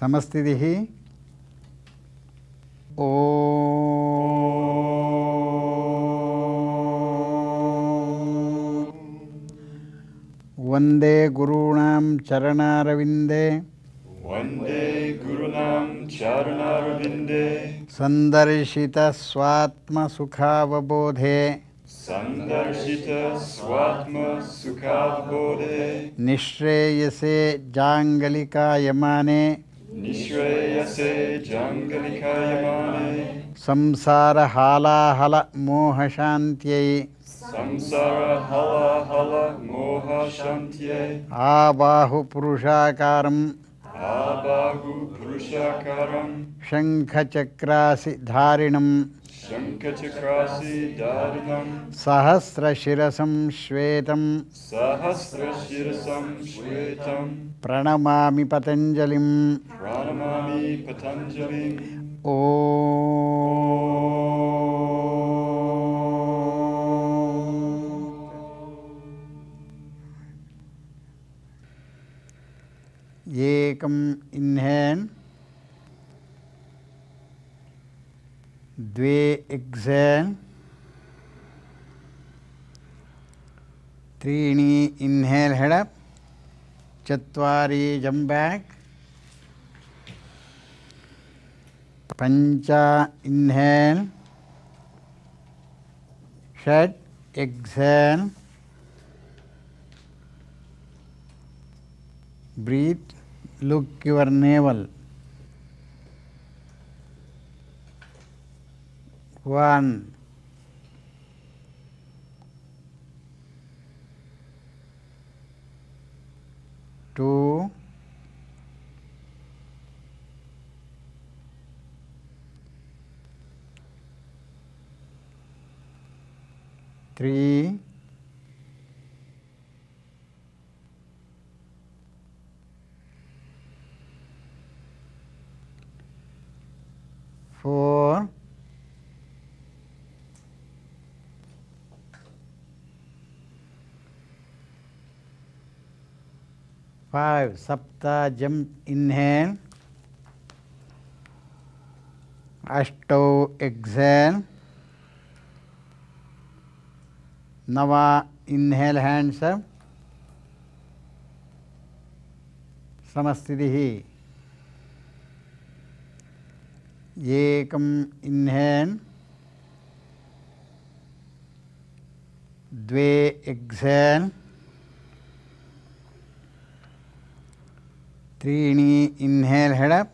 समस्थितिः ओ वंदे गुरूणां चरणारविन्दे वंदे गुरुणां चरणारविन्दे सन्दर्शितस्वात्मसुखावबोधे सन्दर्शित स्वात्मसुखावबोधे निःश्रेयसे जाङ्गलिकायमाने निःश्रेयसे जाङ्गलिकायमाने। संसारहालाहलमोहशान्त्यै। संसारहलाहलमोहशान्त्यै। आबाहुपुरुषाकारम्। आबाहुपुरुषाकारं शङ्खचक्रासि धारिणम् शङ्खचक्रासि दारिणं सहस्रशिरसं श्वेतं। सहस्रशिरसं श्वेतं। प्रणमामि पतञ्जलिम्। प्रणमामि पतञ्जलिम्। ओ। एकम् इन्हेन्। द्वे एक्सेन् त्रीणि इन्हेल् हेडप् चत्वारि जम् बेक् पञ्च इन्हेल्, षट् exhale breathe look your navel one two three five, sapta jump inhale, ashto exhale, nava inhale hands up, samastitihi. एकम् इन्हेन् द्वे एक्सेन् त्रीणि इन्हेल् हेडप्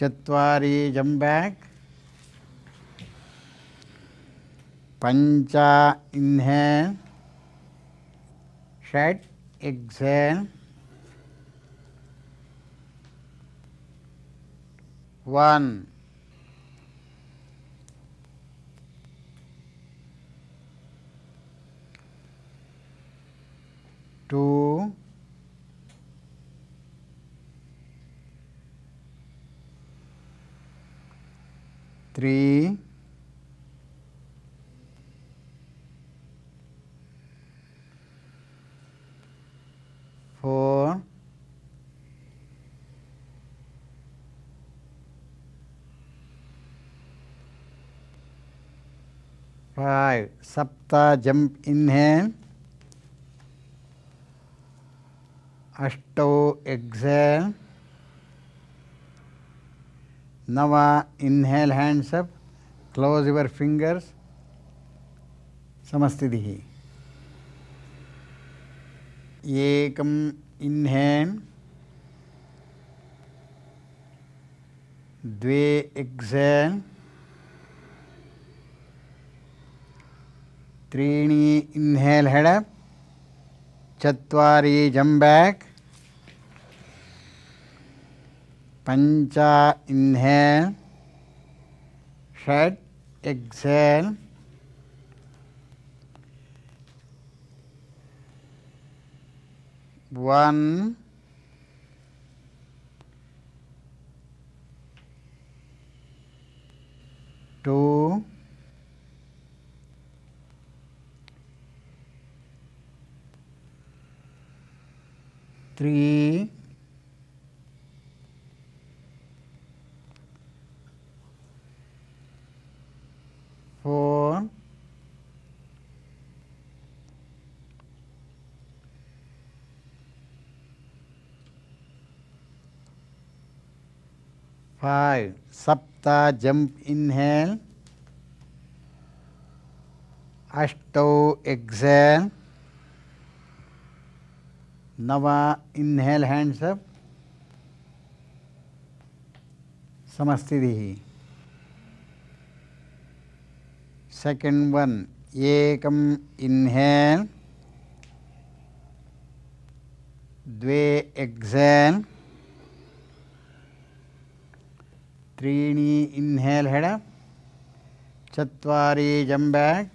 चत्वारि जम् बेक्। पञ्च इन्हेल्। षट् exhale one. two three four Five. Sapta jump inhale. Ashto exhale. Nava inhale hands up. Close your fingers. Samastitihi. Ekam inhale. द्वे exhale. त्रीणि inhale head up चत्वारि jump पञ्च इन्हेल् षट् exhale one two three for five sapta jump inhale अष्टौ exhale नवा inhale hands up समस्ति दी Second one, ekam inhale, द्वे exhale, त्रीणि inhale head up, चत्वारि jump back,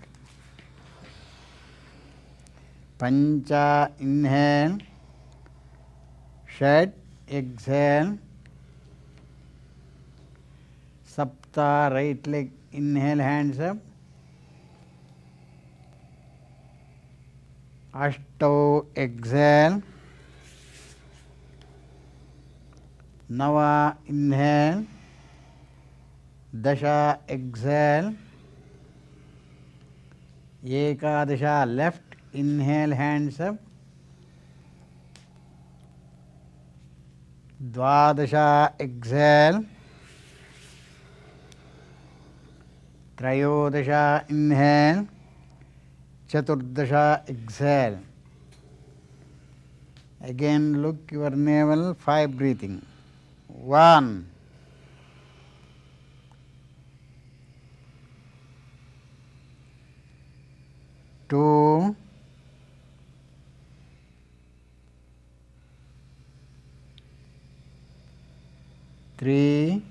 पञ्च inhale, षट् exhale, सप्त right leg inhale hands up, अष्ट एक्सेल, नव इन्हेल, दश एक्सेल, एकादश लेफ़्ट इन्हेल हैंड्स अप द्वादश एक्सेल, त्रयोदश inhale Chaturdasha exhale. Again look your navel, five breathing. One. Two. Three.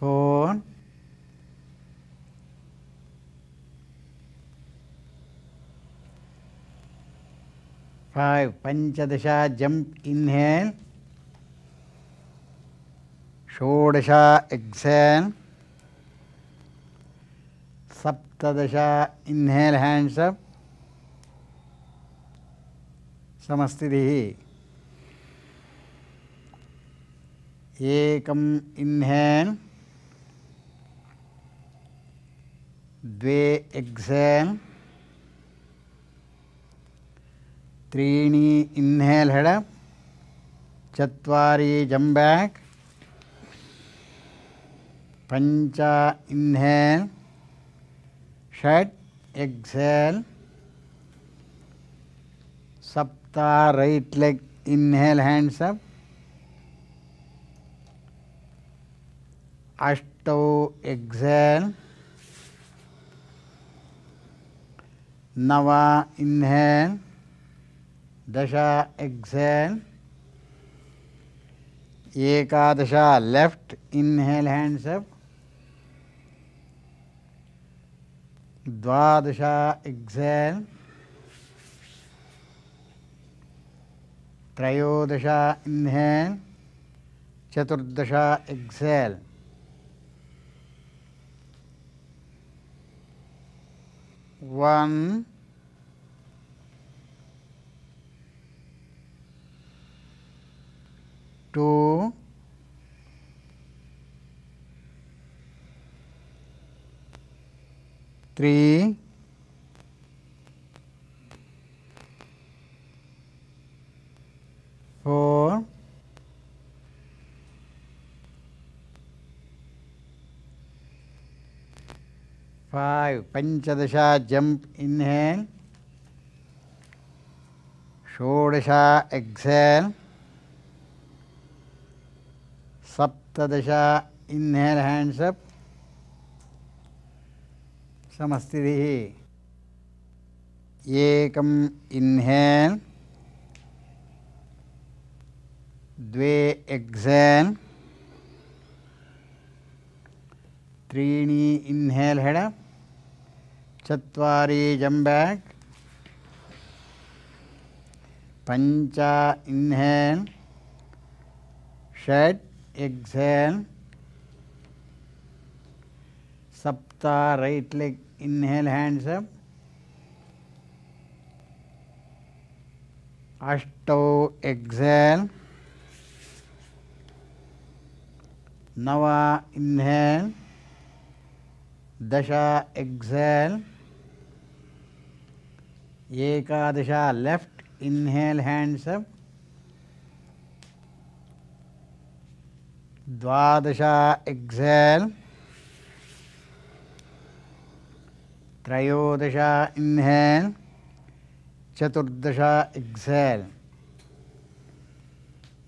Four. Five. Panchadasha jump inhale. Shodasha exhale. Saptadasha inhale hands up. समस्थितिः एकम् inhale द्वे exhale, त्रीणि inhale head, चत्वारि jump बैक् पञ्च inhale, षट् एक्सेल्, सप्त right leg inhale hands up अष्टौ exhale नव इन्हेल, दश एक्सेल, एकादश लेफ़्ट इन्हेल हैंड्स अप, द्वादश एक्सेल, त्रयोदश इन्हेल, चतुर्दश exhale. One two three four, five, Panchadasha jump inhale, Shodasha exhale, Saptadasha inhale hands up, Samastitihi, Ekam inhale, द्वे exhale त्रीणि inhale head. चत्वारि जम्प बैक पञ्च inhale. Exhale. सप्त right leg inhale hands अष्टौ exhale. नव inhale. दशा exhale, एकादशा left, inhale hands up द्वादशा एक्सेल, त्रयोदशा inhale, चतुर्दशा exhale.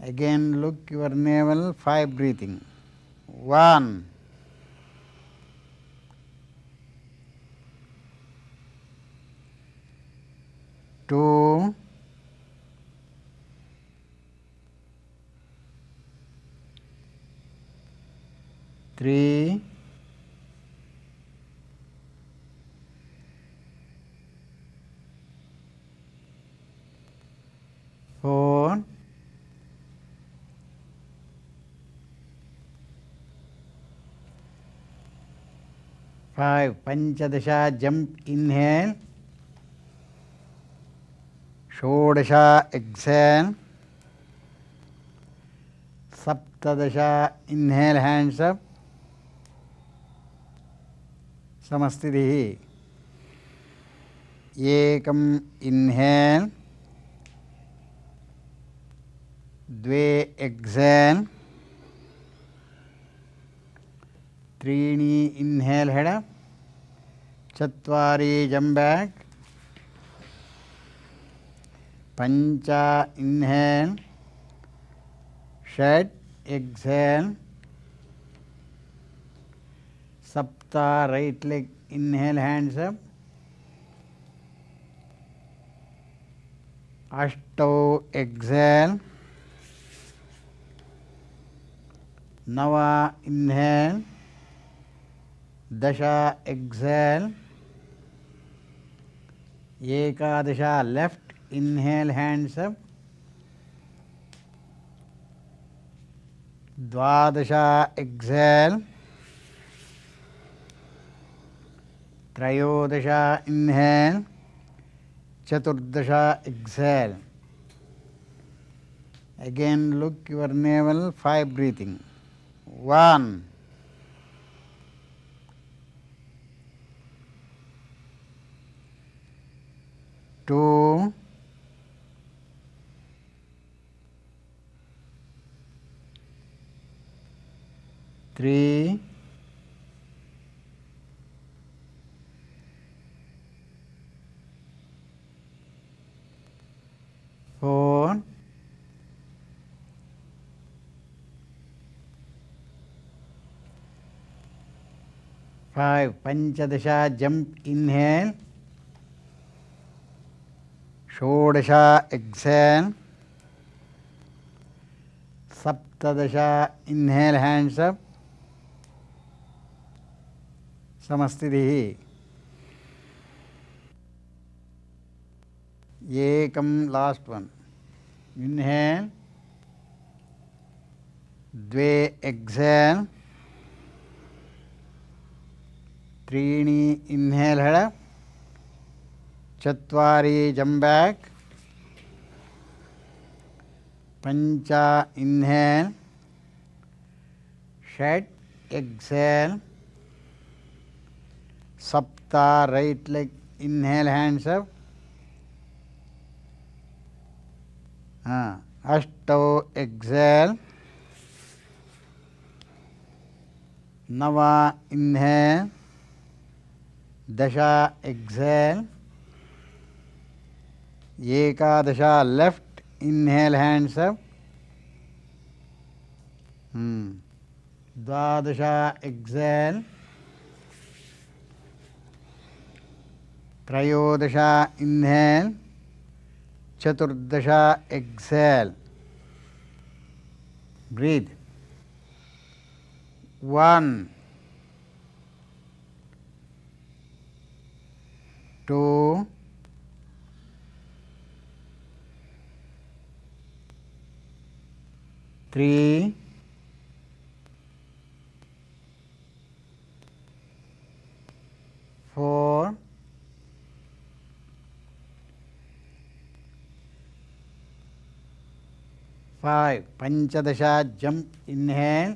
Again look your navel five breathing one two, three, four, five. Panchadasha jump inhale. षोडश exhale. सप्तदश inhale hands up. समस्थितिः एकम् इन्हेल्, द्वे एक्सेल् त्रीणि इन्हेल् हेड, चत्वारि जम् पञ्च इन्हेल् षट् एक्सेल् सप्त right leg inhale hands up अष्टौ एक्सेल् नव इन्हेल् दश एक्सेल् एकादश लेफ्ट् इन्हेल् हेण्ड्स् अप् द्वादश एक्सेल् त्रयोदश इन्हेल् चतुर्दश exhale Again look your navel, five breathing. One, two, three, four, five. Panchadasha jump inhale. Shodasha exhale. Saptadasha inhale hands up. समस्थितिः एकं last one inhale द्वे exhale त्रीणि inhale head चत्वारि jump back पञ्च inhale षट् exhale सप्त right leg inhale hands up अष्टौ exhale नव इन्हेल् दश एक्सेल् एकादश लेफ्ट् इन्हेल् हैण्ड्स् अप् द्वादश एक्सेल् त्रयोदश इन्हेल चतुर्दश exhale. Breathe one two three four five पंचदशा jump inhale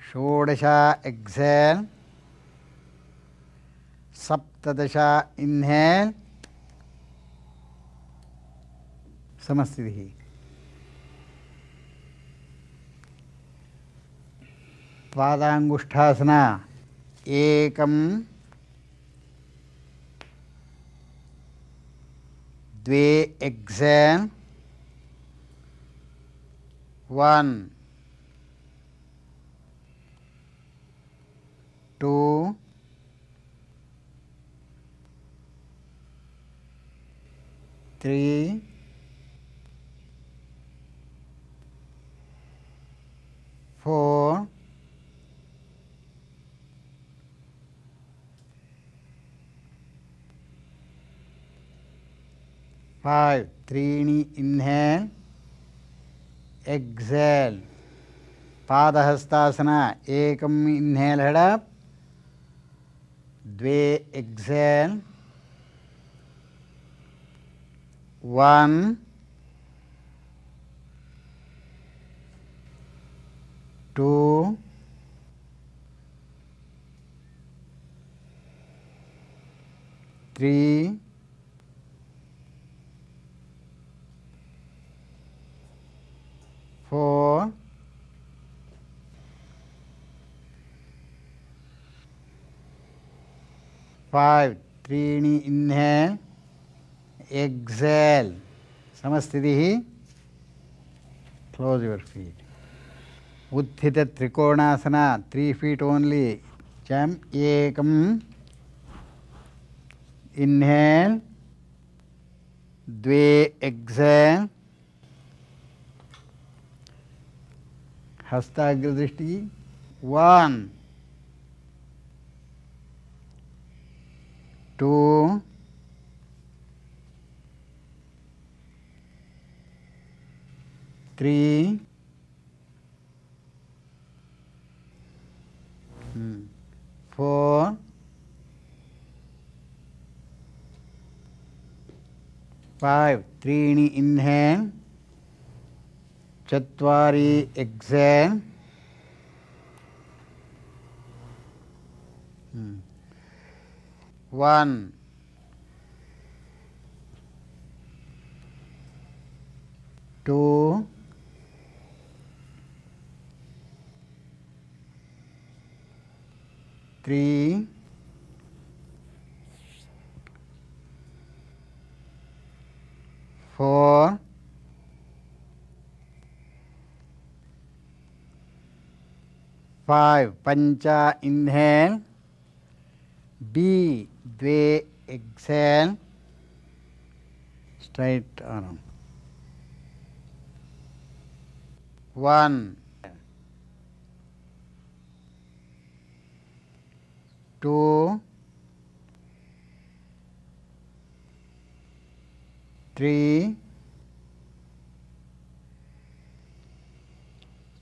षोडशा एक्सेल सप्तदशा इनहेल समस्थिति पादांगुष्ठासना एकम द्वे exam one two three five त्रीणि inhale exhale. पादहस्तासना एकम् इन्हेल् हेड अप् द्वे exhale one two three four, five, त्रीणि inhale, exhale, समस्थितिः close your feet. उत्थित त्रिकोणासना three feet only, jump एकम् inhale, द्वे exhale, हस्ताग्रदृष्टि। One. Two. Three. Four. Five. त्रीणि इन्हेल चत्वारि exhale one two three four five पंचा इन्हेल बी द्वे exhale straight arm one two three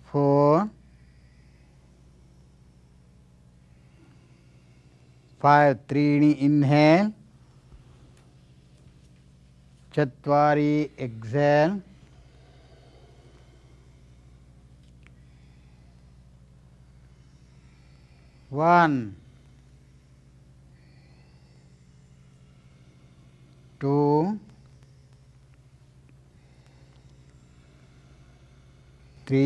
four five त्रीण inhale चुरी exhale one two three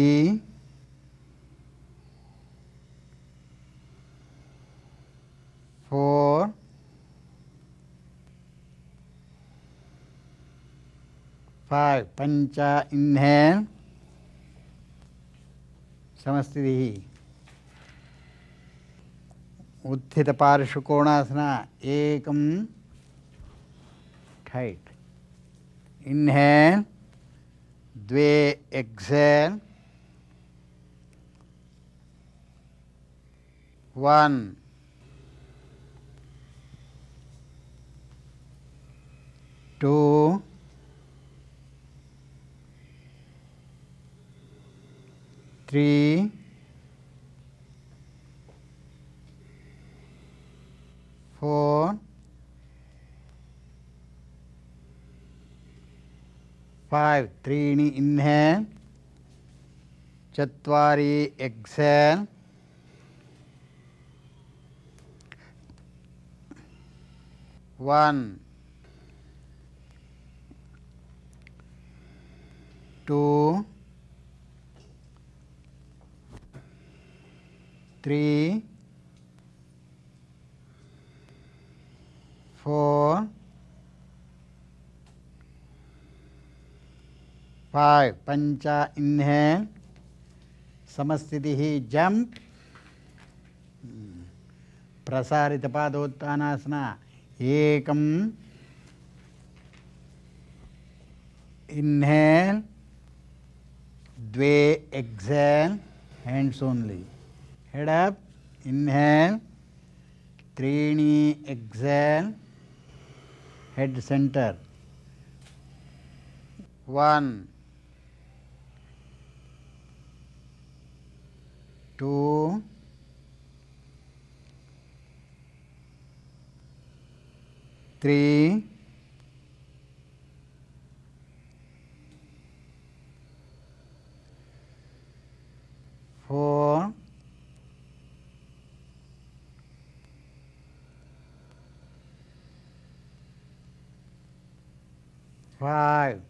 four, five. Pancha inhale. समस्थितिः उत्थितपार्श्वकोणासना एकं ठैट् inhale द्वे exhale one two, three, four, five. त्रीणि inhale, चत्वारि exhale, one, two three four five पंच inhale समस्थिति ही jump प्रसारित पादोत्थानासन एकम इन्हें Dve exhale, hands only. Head up, inhale. Trini exhale, head center. One, two, three. Four five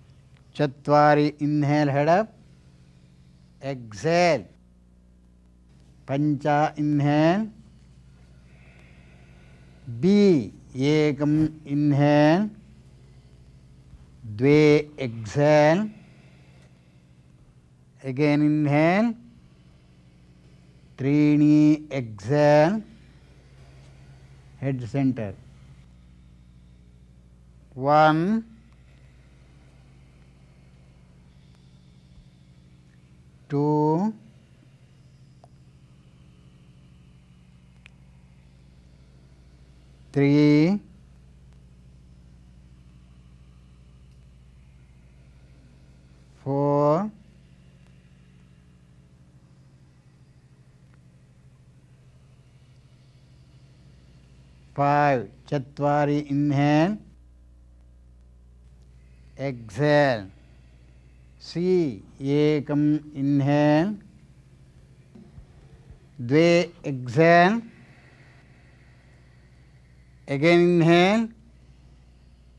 चत्वारि inhale head up exhale पंच inhale B एकम inhale द्वे exhale again inhale Trini exhale, head center. One, two, three, four, five. Chatvari inhale, exhale. C ekam inhale, dve exhale, again inhale,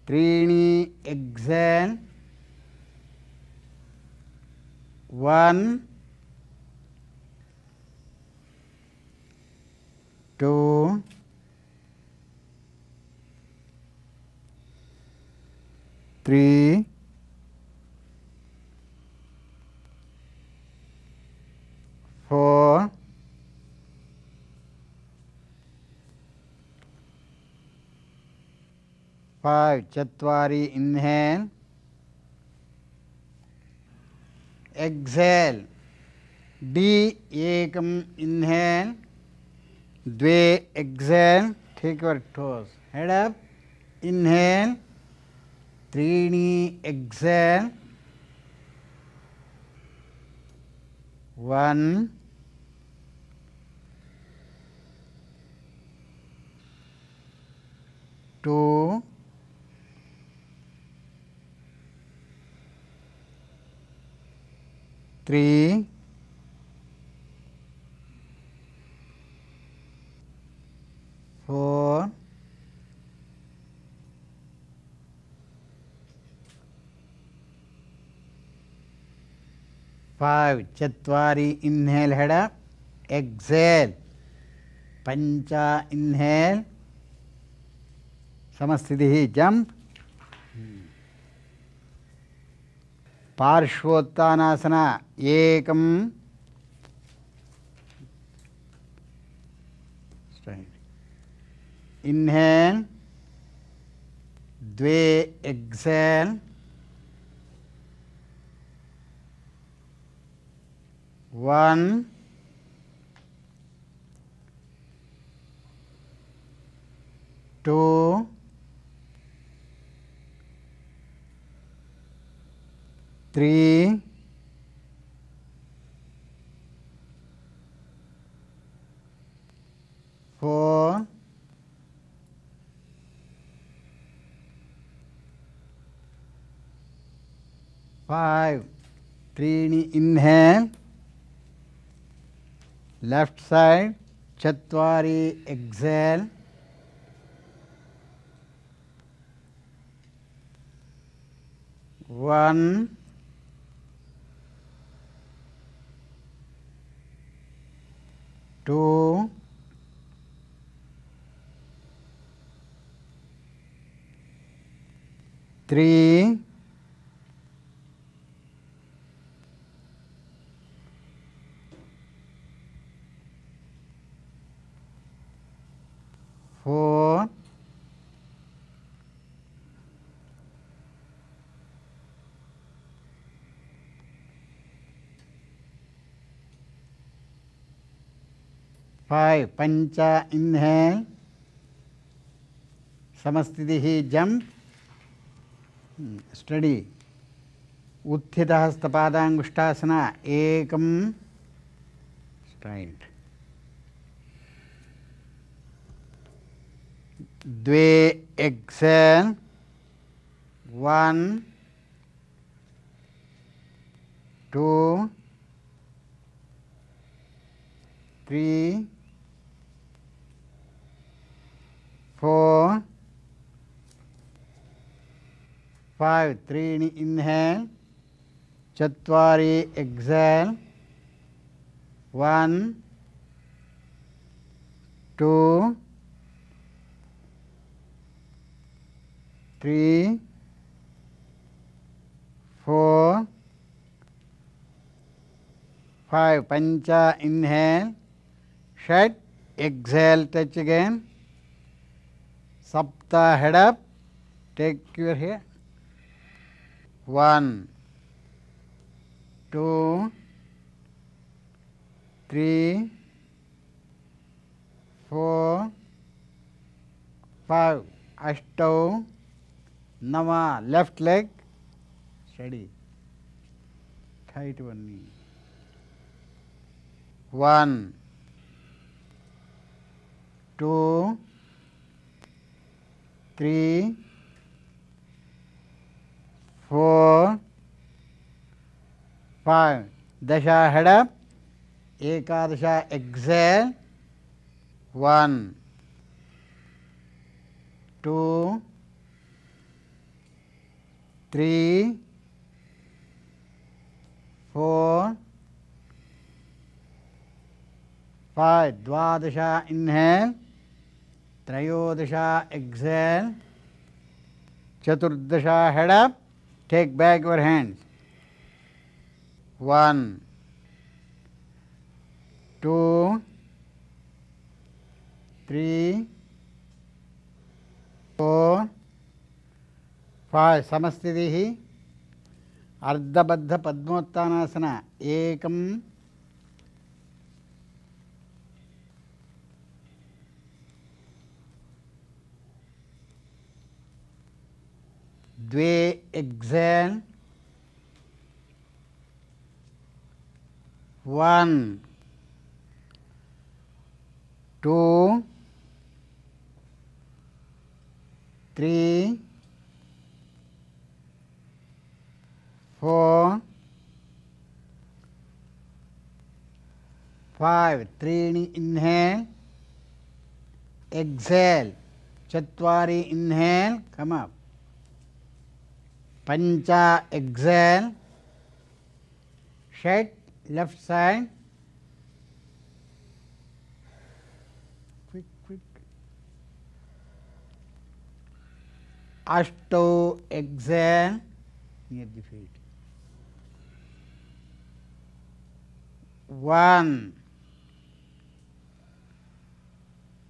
त्रीणि exhale one two 3 4 5 चत्वारि inhale exhale D एकम inhale द्वे exhale take your toes head up inhale त्रीणि exhale one two three four five चत्वारि inhale head up exhale पंच inhale समस्थितिः jump पार्श्वोत्थानासन एकम inhale द्वे exhale one. Two. Three. Four. Five. Three inhale. left side chatvari exhale one two three five, pancha, inhale, समस्थितिः jump स्टडी। उत्थितहस्तपादाङ्गुष्ठासन एकं स्ट्रैण्ट् द्वे one two three four five त्रीणि inhale चत्वारि exhale one two three four five pancha inhale षट् exhale touch again Sapta head up, take your here. 1, 2, 3, 4, 5, Nama, left leg, steady, tight one knee. 1, 2, three four, five. Dasha head up, Ekadasha exhale, one, two, three, four, five. Dwadasha inhale, त्रयोदशा exhale चतुर्दशा head up take back your hands one two three four five समस्थिति अर्धबद्ध पद्मोत्तानासन एकम द्वे exhale one two three four five त्रीणि inhale exhale चत्वारि inhale come up पंचा exhale षट left side quick quick अष्टौ exhale near the feet one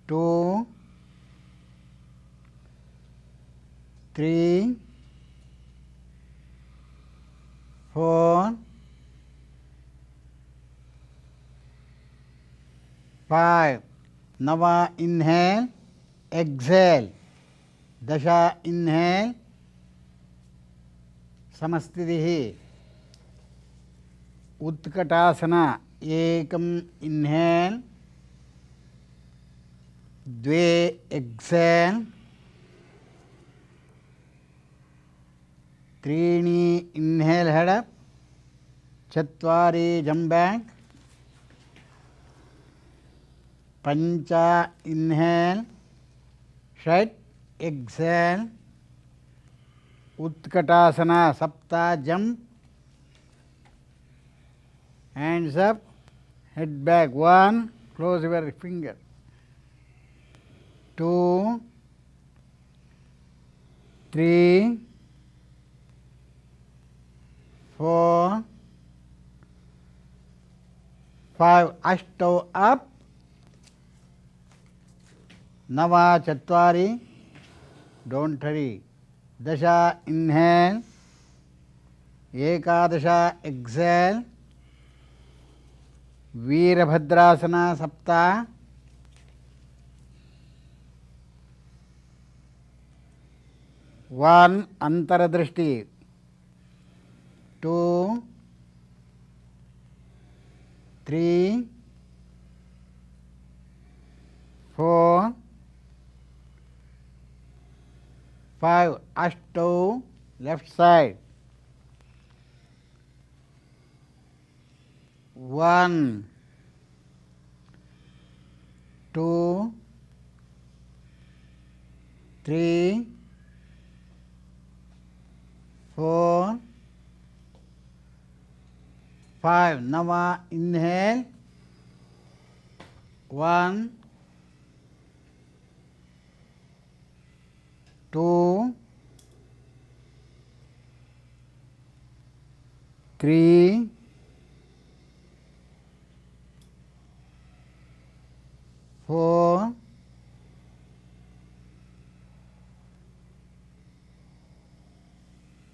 two three four, five. Nava inhale, exhale. Dasha inhale, समस्थितिः उत्कटासना एकम् inhale द्वे exhale त्रीणि inhale head, चत्वारी jump back पंच inhale, षट exhale, उत्कटासना सप्ता jump hands up head back one close your finger two three four, five. Ashto up. Nava Chatwari. Don't hurry. Dasha inhale. Ekadasha exhale. वीरभद्रासना सप्ता वन अंतरदृष्टि 2, 3, 4, 5 as to left side. 1, 2, 3, 4, five. Now inhale. One, two, three, four,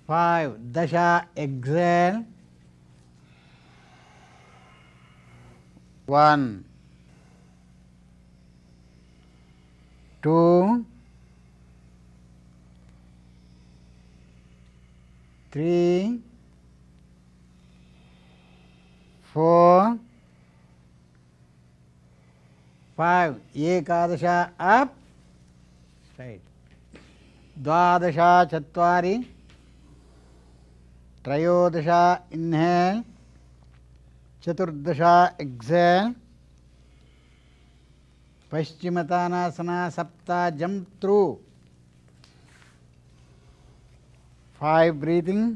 five. Dasha exhale. One, two, three, four, five. Ekadasha up. Straight. द्वादशा चत्वारि त्रयोदशा inhale चतुर्दशा exhale पश्चिमतानासना सप्ता jump through five breathing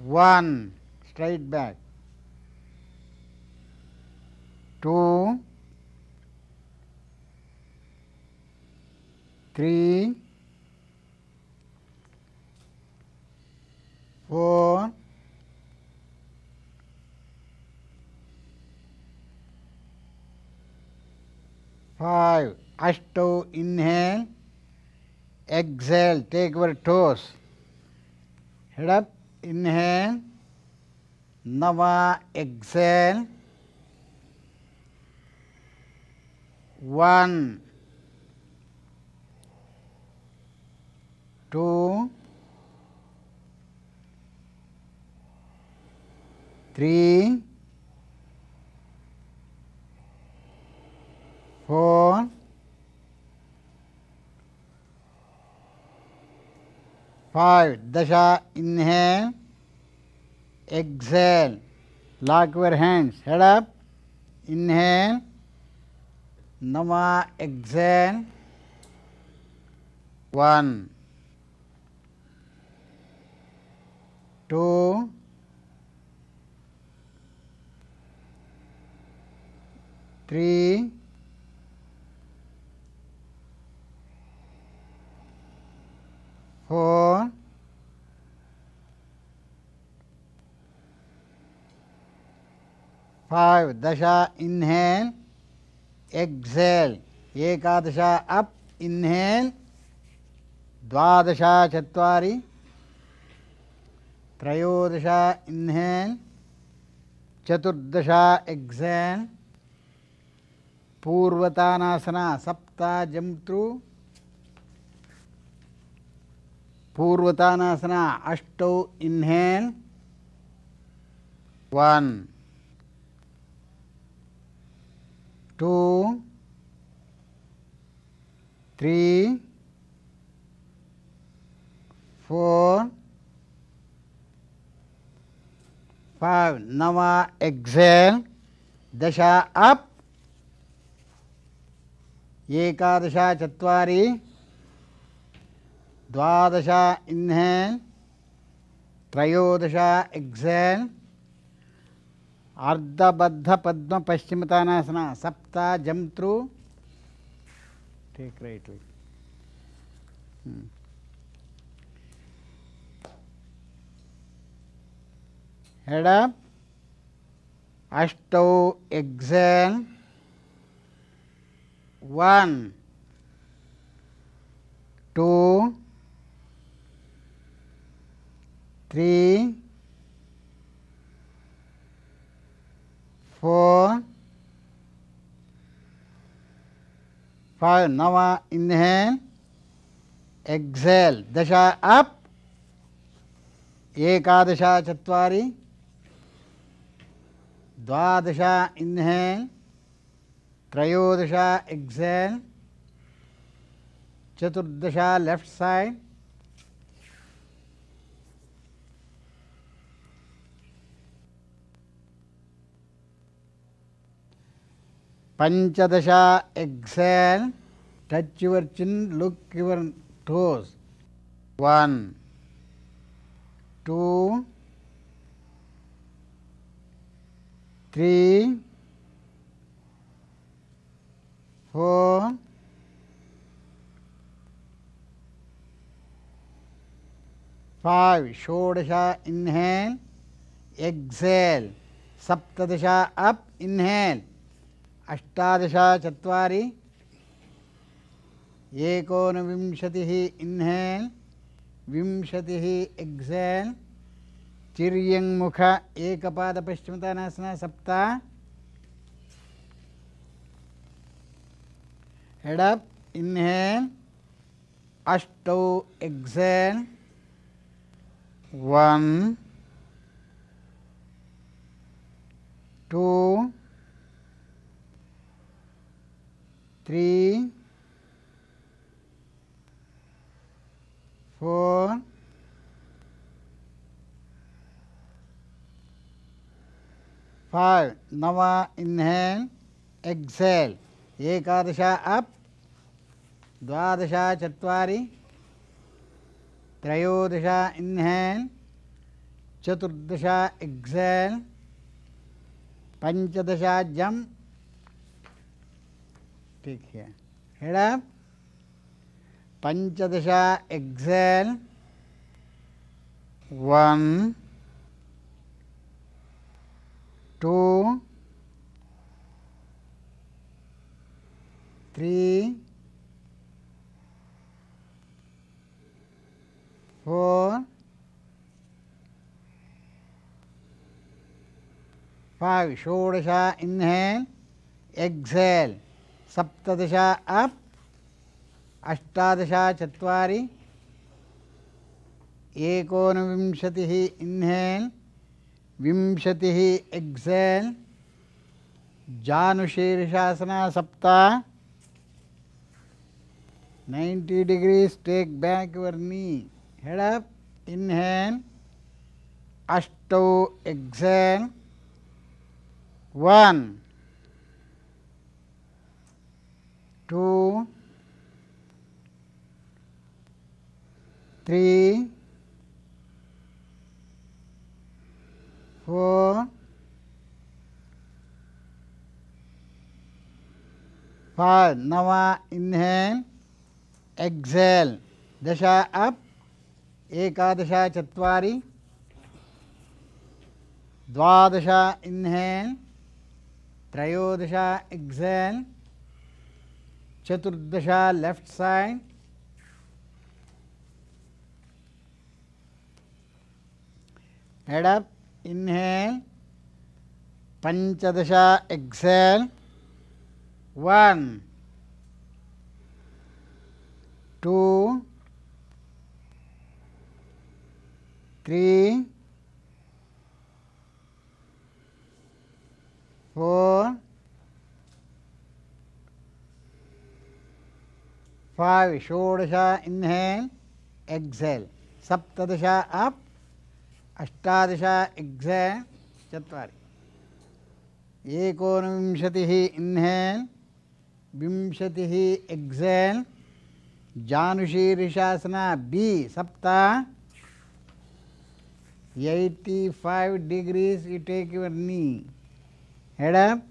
one straight back two three four five ashto inhale exhale take your toes head up inhale nava exhale one two three four five दशा inhale exhale lock your hands head up inhale नवा exhale one two three four five dasha inhale exhale एकादशा up, inhale, द्वादशा चत्वारि, त्रयोदशा inhale, चतुर्दशा Excel, पूर्वतानासना, सप्ता जंतु पूर्वता पूर्वतानासन, अष्ट inhale one two three four five नवा एक्सेल दशा अप एकादशा, चत्वारी द्वादश इन्हेल् त्रयोदश एक्सेल् अर्धबद्धपद्मपश्चिमतानासना सप्त जम्प थ्रू टेक् हेड अष्टौ exhale one, two, three, four, five. Uh, inhale, exhale. Dasha up. एकादश चत्वारि द्वादश इन्हेल् त्रयोदश एक्सेल् चतुर्दश लेफ्ट् सैड् पञ्चदश exhale touch your chin look your toes. One two three four, five, षोडश inhale, exhale, सप्तदश up, inhale, अष्टादश चत्वारि एकोनविंशतिः इन्हेल्, विंशतिः एक्सेल् एकपादपश्चिमतानासना सप्त। head up inhale अष्टौ exhale one two three, four, five. Nava, inhale, exhale. एकादश अप् द्वादश चत्वारि त्रयोदश इन्हेल् चतुर्दश एक्सेल् पञ्चदश ठीक है हेड़ा पंचदश exhale one two three four five षोड़शा inhale exhale सप्तश अष्टादश चत्वारि एकोन विंशति इन्हेल, विंशति एक्सेल, जानुशीर्षासना सप्ता ninety degree take back your knee head up, inhale, अष्टो exhale, one. Two three four five now inhale exhale. दश अप्, एकादश चत्वारि। द्वादश इन्हेल्, त्रयोदश एक्सेल्। चतुर्दश left side head up inhale पञ्चदश exhale one two, three, four, five षोडश inhale exhale. सप्तश up, अष्टादश एक्सेल चत्वारि। एकोनविंशतिः इन्हेल विंशतिः एक्सेल। जानुशीर्षासना बी, सप्त। Eighty five degrees you take your knee. Head. Up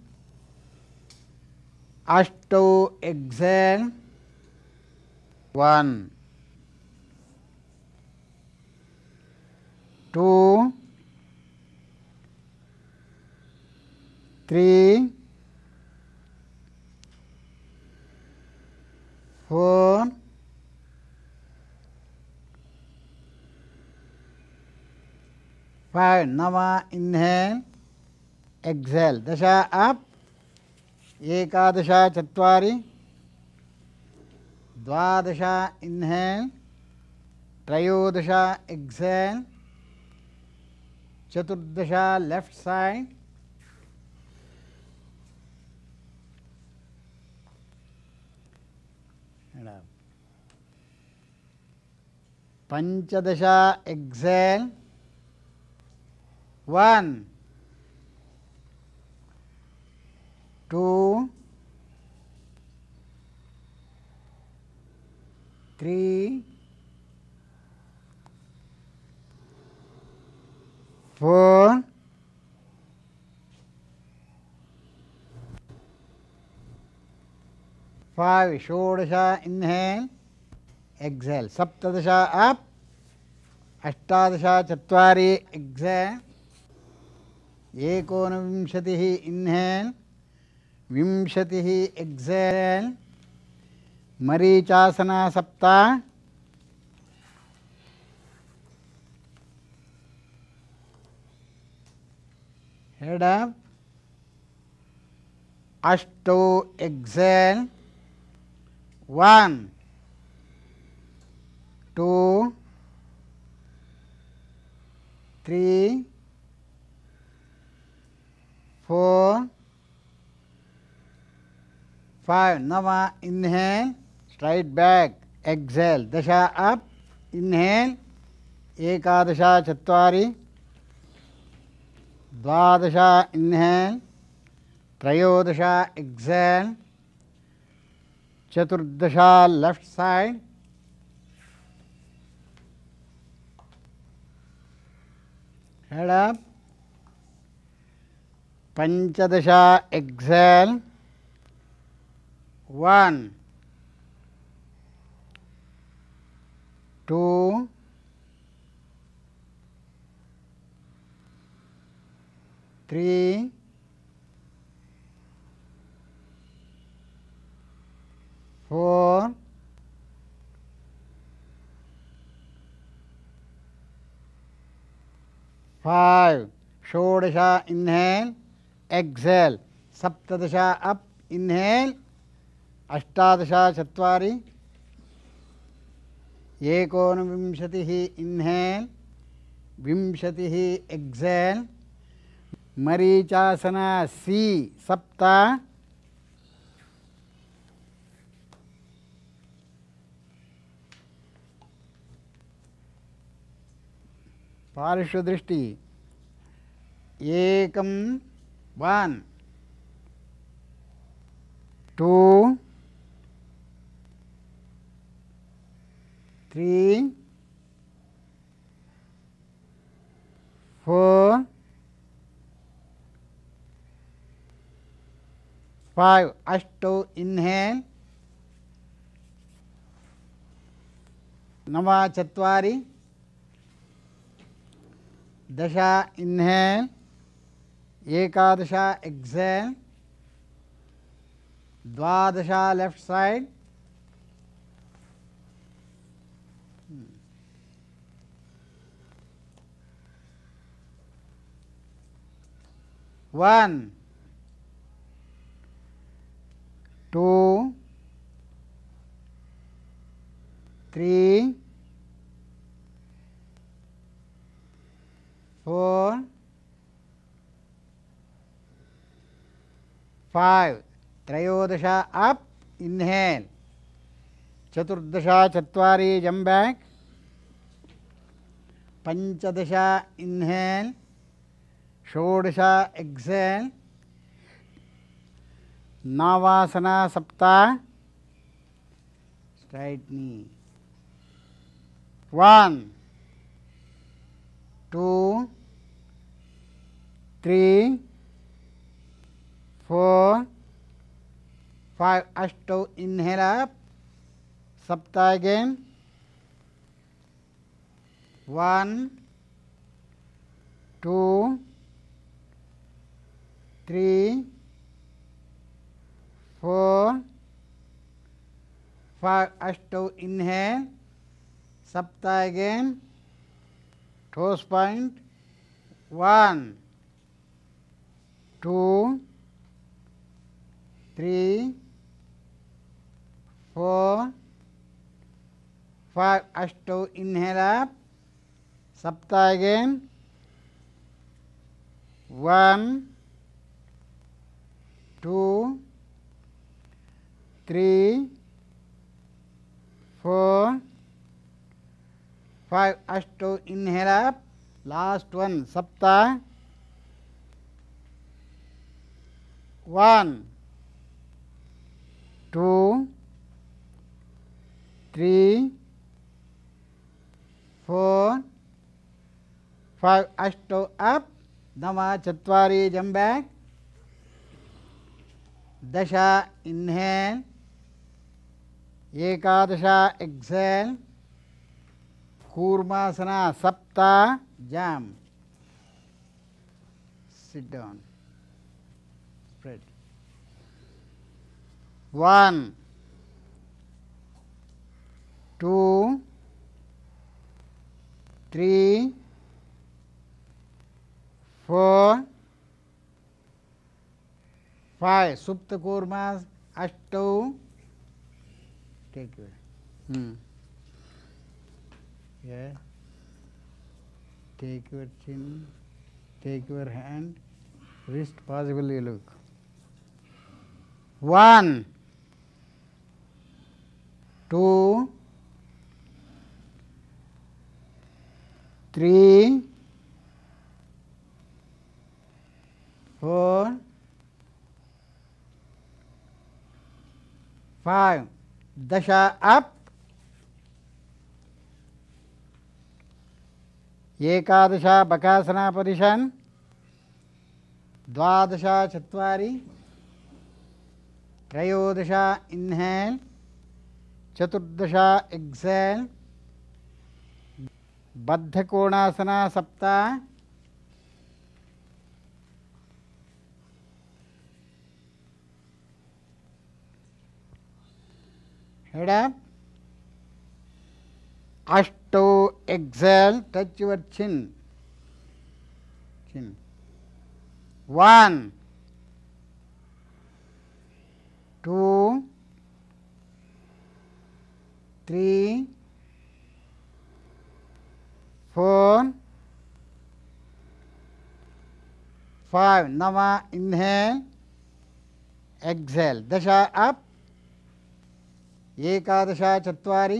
अष्टौ exhale. One two three four five nava inhale exhale dasha up एकादश चत्वारि द्वादश इन्हेल् त्रयोदश एक्सेल् चतुर्दश left side पंचदश exhale one two, three, four, five. Shodasha inhale, exhale. Saptadasha up. अष्टादश चत्वारि exhale एकोनविंशतिः inhale विंशतिः एक्सेल् मरीचासना सप्ता। Head up अष्टो exhale one two three four five नवा inhale straight back exhale dasha up inhale. एकादश चत्वारि. द्वादश इन्हेल् त्रयोदश एक्सेल चतुर्दश लेफ्ट् सैड् हेड अप पञ्चदश exhale one, two, three, four, five. Shodasha inhale, exhale. Saptadasha up, inhale. अष्टादश चत्वारि एकोनविंशतिः इन्हेल् विंशतिः एक्सेल् मरीचासना सी सप्त। पार्श्वदृष्टि एकं one two three, four, five. Ashto inhale. नव चत्वारि दश इन्हेल् एकादश एक्सेल् द्वादश left side one, two, three, four, five. त्रयोदश अप इन्हेल चतुर्दश चत्वारि जम बैक पंचदश इन्हेल षोडश एक्सेल, नवासना सप्ता, straight knee, one, two, three, four, five, अष्ट इन्हेल सप्ताह again, one, two three, four, five. Ashto, inhale. Sapta again. Toes point. One, two, three, four, five. Ashto, inhale up. Sapta again. One, two, three, four, five. Ashto, inhale up. Last one, Sapta. One, two, three, four, five. Ashto up. Nama Chatvari jump back. दश inhale एकादश exhale Kurmasana सप्ता jump. Sit down spread one two three four five सुप्त कोर्मा अष्ट take your chin take your hand wrist possible you look one two three four five. Dasha up. एकादश Bakasana position द्वादश चत्वारि त्रयोदश inhale चतुर्दश एक्सेल बद्धकोणासना सप्त अष्टो exhale touch your chin one two three four five नवा इन्हेल एक्सेल दशा up एकादश चत्वारि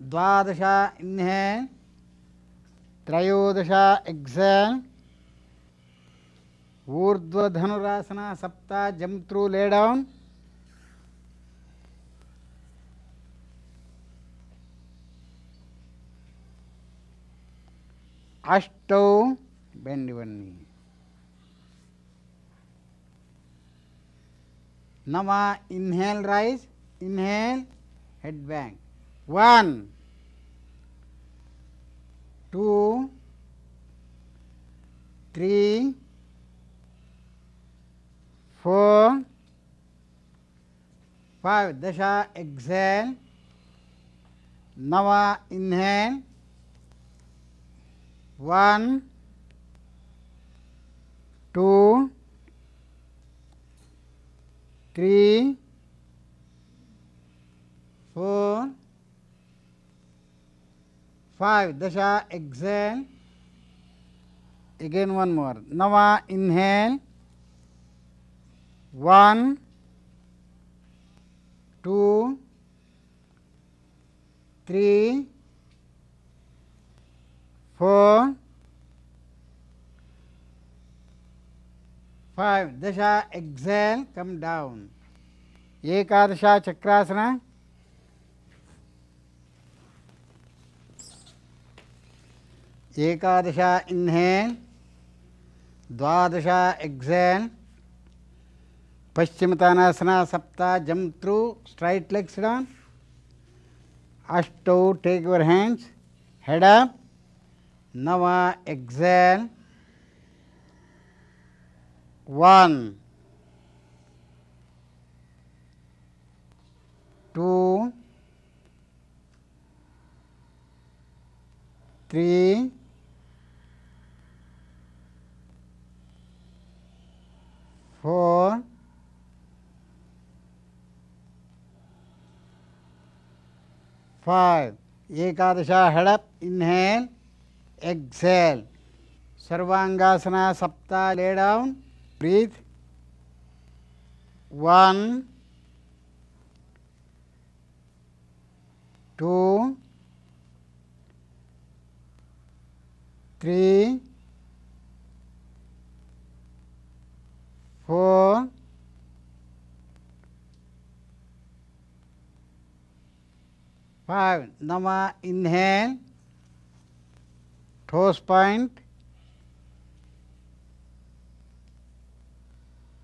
द्वादश इन्हेल त्रयोदश एक्सेल ऊर्ध्वधनुरासना सप्त जंप थ्रू ले डाउन अष्टौ bend. Nama inhale rise, inhale head back. One, two, three, four, five. Dasha exhale. Nava inhale. One, two, three, four, five. Dasha exhale. Again one more. Nava inhale. One, two, three, four, five, दश exhale come down. एकादशा चक्रासन। एकादशा inhale. द्वादश exhale. पश्चिमतानासना सप्त jump through straight legs down. अष्टौ take your hands. Head up. नवा exhale. One two three four five एकादश हड़प inhale exhale सर्वांगासना सप्ताह lay down breathe. One two three four five. Nama inhale. Toes point.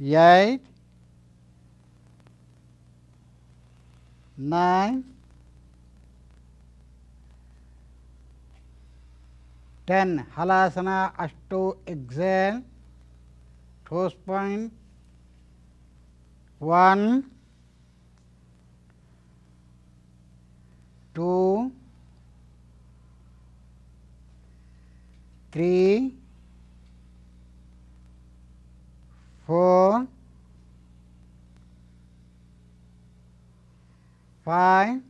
eight, nine, ten. Halasana Ashto exhale, toes point, one, two, three, four, five,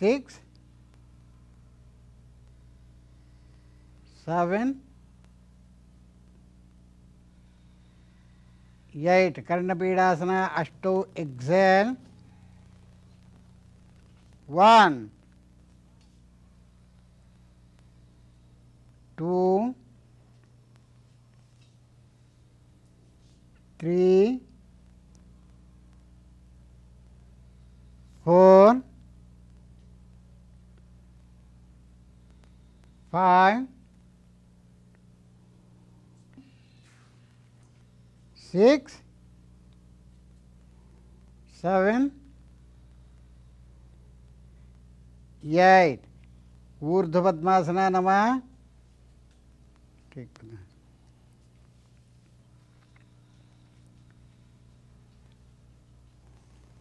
six, seven, eight कर्णपीडासन अष्टौ exhale one two three four five six, seven, eight. ऊर्ध्व पद्मासना नमः ठीक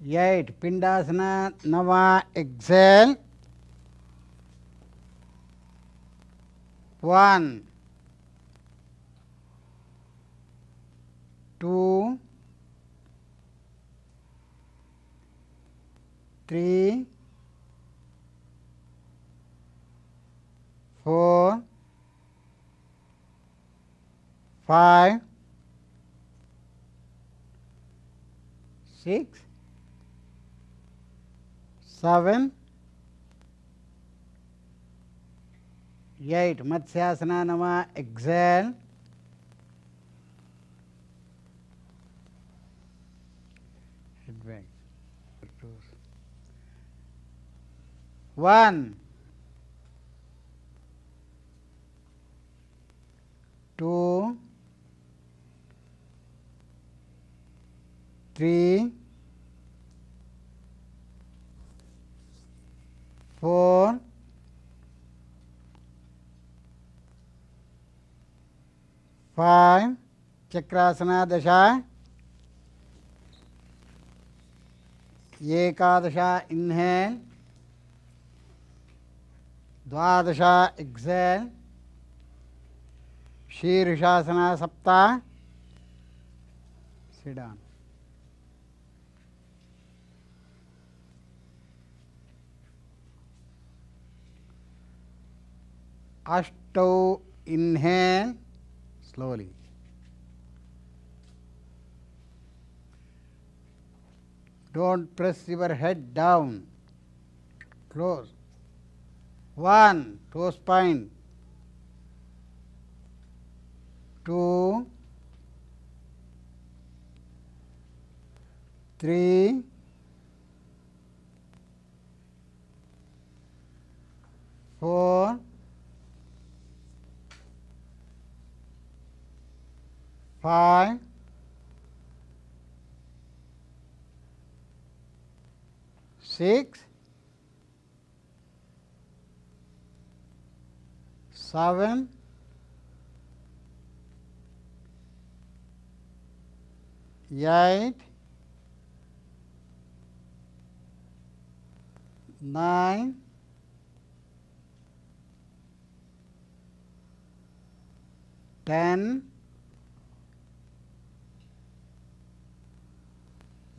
eight पिंडासन नवा exhale one two three four five six seven, eight. Matsyasana Nama exhale. Head back. One, two, three, five, चक्रासना दशा एकादश inhale द्वादश एक्सेल शीर्षासना सप्ता सिडान। अष्टौ inhale slowly. Don't press your head down. Close. One toe spine. Two. Three. Four five six. Seven. Eight. Nine. Ten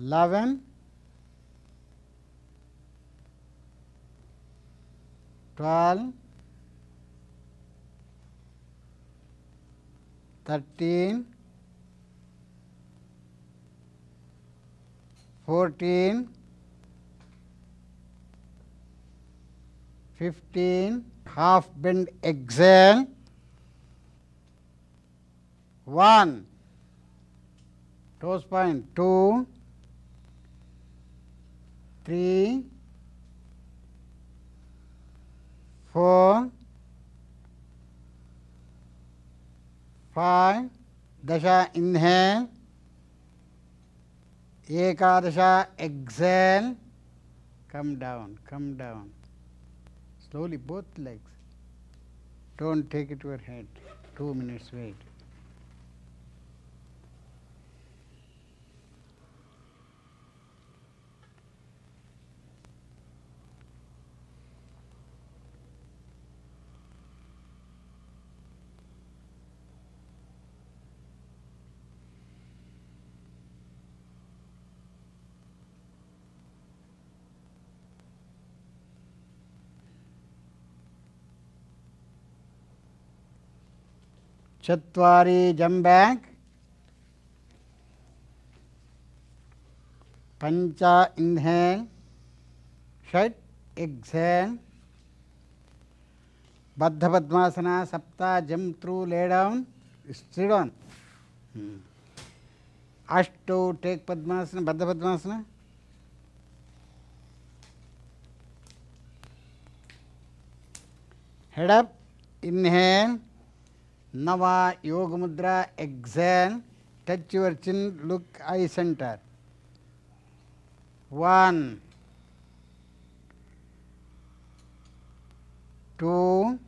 11, 12, 13, 14, 15, half bend exhale, 1, toes point 2, three, four, five, dasha inhale, ekadasha exhale, come down, come down, slowly both legs, don't take it to your head, two minutes wait. चत्वारि jump back पञ्च inhale, षट् excel बद्धपद्मासना सप्त जम् through ले down sit on अष्टौ take पद्मासन बद्धपद्मासन head up, inhale Nava Yoga Mudra, exhale, touch your chin, look eye center. One, two,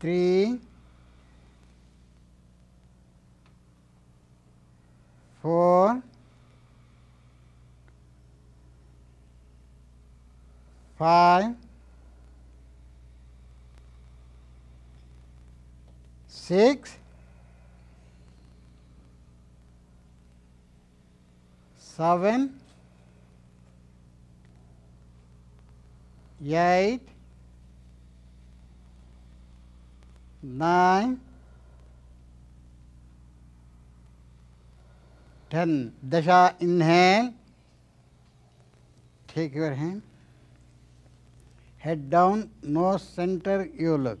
three, four, five, six, seven, eight, nine, ten. Dasha inhale. Take your hand. Head down, nose center, you look.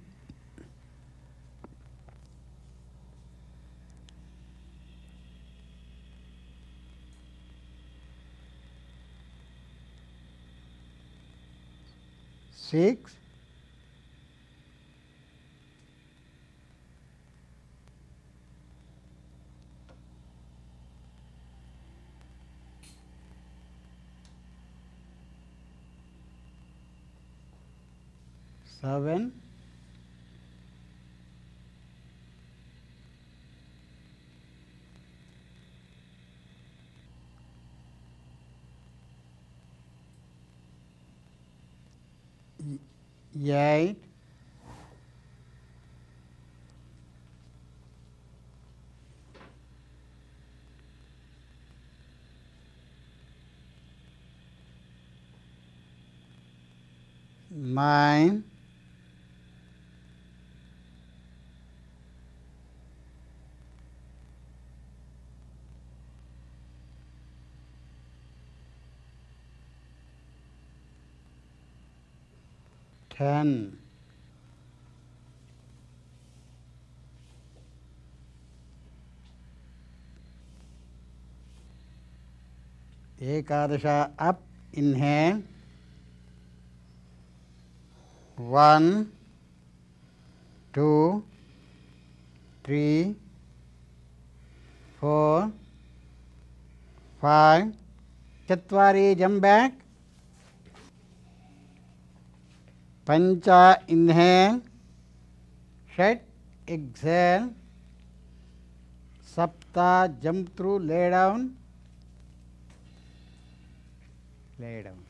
6 7 8 9 फ़ैन एकादश up inhale one two three four five चतरी jump back पंच inhale षट एक्सैन सप्त jump through लेडउन लेडउन।